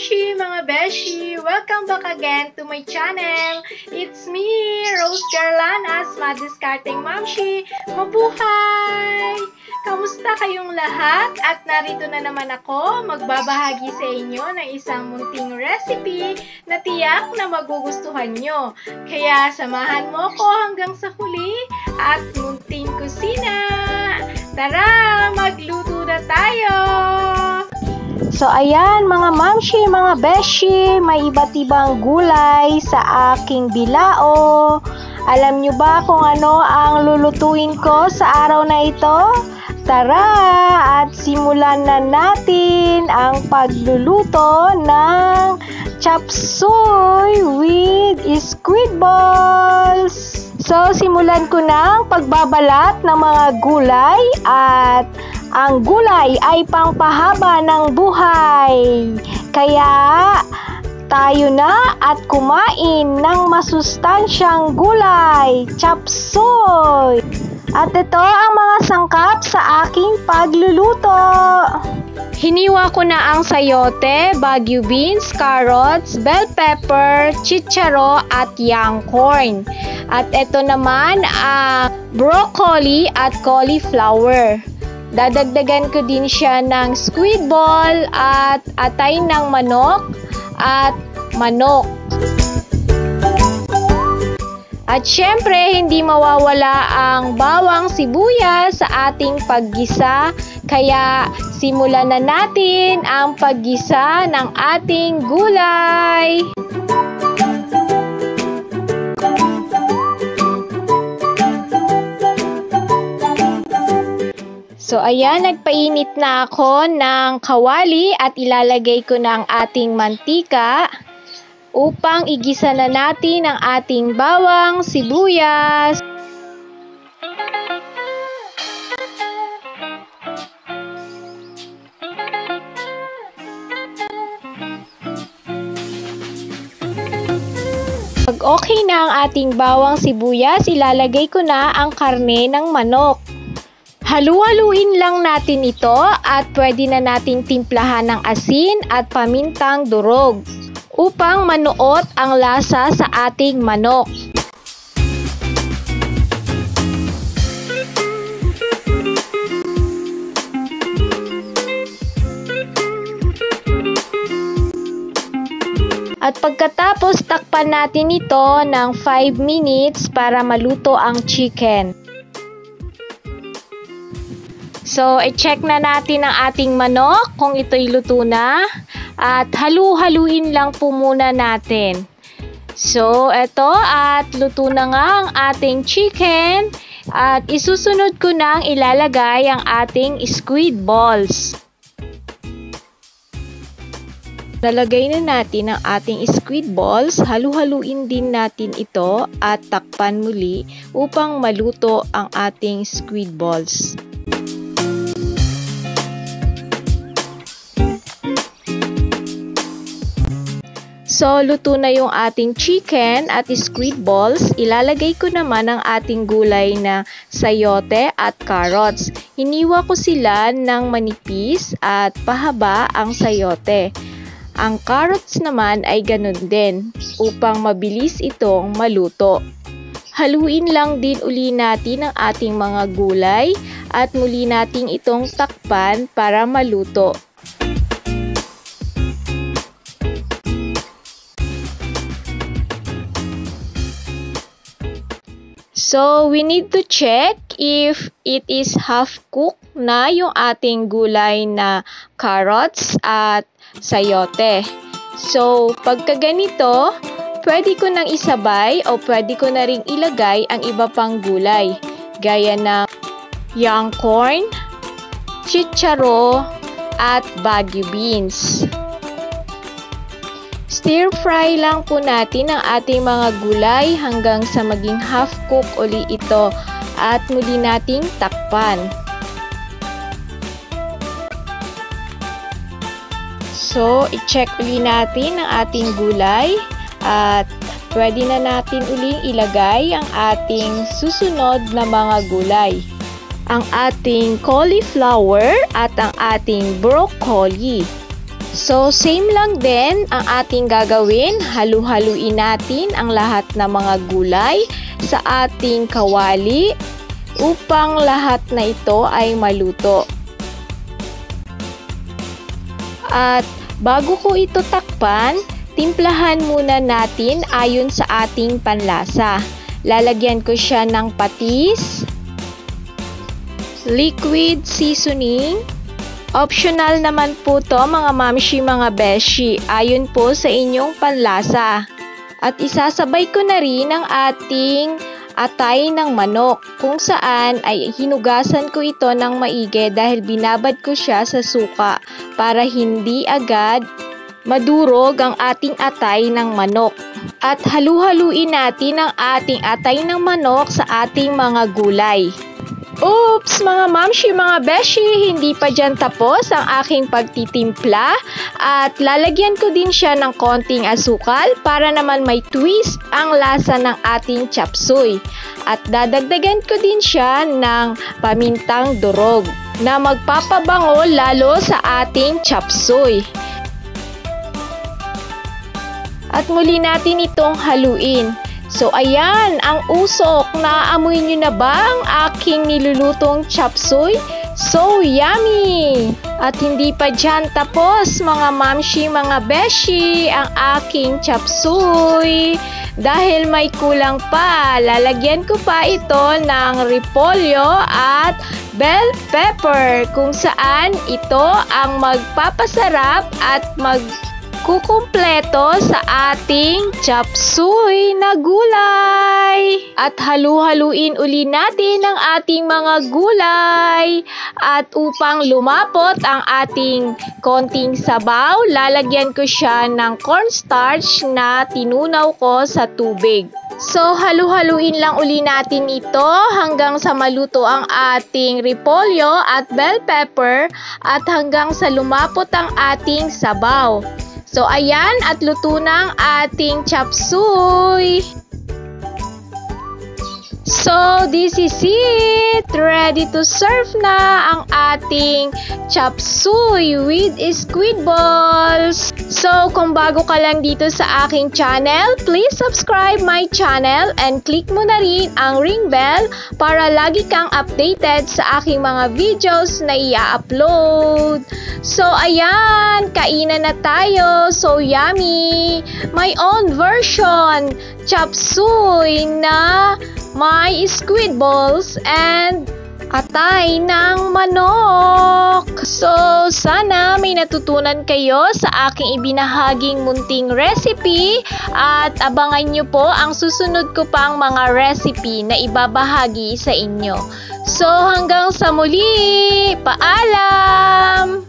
Mamshi, mga beshi! Welcome back again to my channel! It's me, Rose Garlanas, Madiskarting Mamshi! Mabuhay! Kamusta kayong lahat? At narito na naman ako, magbabahagi sa inyo ng isang munting recipe na tiyak na magugustuhan nyo. Kaya samahan mo ko hanggang sa huli at munting kusina! Tara, magluto na tayo! So ayan mga mamshi, mga beshi, may iba't ibang gulay sa aking bilao. Alam nyo ba kung ano ang lulutuin ko sa araw na ito? Tara at simulan na natin ang pagluluto ng chop suey with squid balls. So simulan ko ang pagbabalat ng mga gulay at ang gulay ay pangpahaba ng buhay. Kaya tayo na at kumain ng masustansyang gulay, chapsoy. At ito ang mga sangkap sa aking pagluluto. Hiniwa ko na ang sayote, bagu beans, carrots, bell pepper, chicharo at young corn. At ito naman ang broccoli at cauliflower. Dadagdagan ko din siya ng squid ball at atay ng manok at manok. At syempre, hindi mawawala ang bawang sibuyas sa ating paggisa. Kaya simulan na natin ang paggisa ng ating gulay. So ayan, nagpainit na ako ng kawali at ilalagay ko ang ating mantika upang igisa na natin ang ating bawang sibuyas. Pag okay na ang ating bawang sibuyas, ilalagay ko na ang karne ng manok. Halu-haluin lang natin ito at pwede na nating timplahan ng asin at pamintang durog upang manuot ang lasa sa ating manok. At pagkatapos takpan natin ito ng 5 minutes para maluto ang chicken. So, i-check na natin ang ating manok kung ito'y luto na. At halu-haluin lang po muna natin. So, eto at luto na nga ang ating chicken. At isusunod ko na ang ilalagay ang ating squid balls. Nalagay na natin ang ating squid balls, halu-haluin din natin ito at takpan muli upang maluto ang ating squid balls. So, luto na yung ating chicken at squid balls. Ilalagay ko naman ang ating gulay na sayote at carrots. Hiniwa ko sila ng manipis at pahaba ang sayote. Ang carrots naman ay ganun din upang mabilis itong maluto. Haluin lang din uli natin ang ating mga gulay at muli nating itong takpan para maluto. So, we need to check if it is half cooked na yung ating gulay na carrots at sayote. So, pagka ganito, pwede ko nang isabay o pwede ko na ring ilagay ang iba pang gulay. Gaya na young corn, chicharo, at bagu beans. Stir fry lang po natin ang ating mga gulay hanggang sa maging half cook uli ito at muli nating takpan. So, i-check uli natin ang ating gulay at pwede na natin uling ilagay ang ating susunod na mga gulay. Ang ating cauliflower at ang ating broccoli. So, same lang din ang ating gagawin. Halu-haluin natin ang lahat ng mga gulay sa ating kawali upang lahat na ito ay maluto. At bago ko ito takpan, timplahan muna natin ayon sa ating panlasa. Lalagyan ko siya ng patis, liquid seasoning, Optional naman po to mga mamshi mga beshi ayon po sa inyong panlasa. At isasabay ko na rin ang ating atay ng manok kung saan ay hinugasan ko ito ng maigi dahil binabad ko siya sa suka para hindi agad madurog ang ating atay ng manok. At halu-haluin natin ang ating atay ng manok sa ating mga gulay. Oops, mga mamshi, mga beshi, hindi pa dyan tapos ang aking pagtitimpla at lalagyan ko din siya ng konting asukal para naman may twist ang lasa ng ating chapsuy. At dadagdagan ko din siya ng pamintang durog na magpapabango lalo sa ating chapsuy. At muli natin itong haluin. So ayan, ang usok. Naamoy nyo na ba ang aking nilulutong chapsuy? So yummy! At hindi pa dyan tapos mga mamshi, mga beshi, ang aking chapsuy. Dahil may kulang pa, lalagyan ko pa ito ng repolyo at bell pepper kung saan ito ang magpapasarap at mag kukumpleto sa ating chapsuy na gulay. At halu-haluin uli natin ang ating mga gulay. At upang lumapot ang ating konting sabaw, lalagyan ko siya ng cornstarch na tinunaw ko sa tubig. So, halu-haluin lang uli natin ito hanggang sa maluto ang ating repolyo at bell pepper at hanggang sa lumapot ang ating sabaw. So, ayan at luto ang ating chapsuy. So, this is it. Ready to serve na ang ating chapsuy with squid balls. So, kung bago ka lang dito sa aking channel, please subscribe my channel and click mo na rin ang ring bell para lagi kang updated sa aking mga videos na i-upload. So, ayan, kainan na tayo. So, yummy. My own version, chapsuy na may squid balls and atay ng manok. So, sana may natutunan kayo sa aking ibinahaging munting recipe at abangan nyo po ang susunod ko pang mga recipe na ibabahagi sa inyo. So, hanggang sa muli, paalam!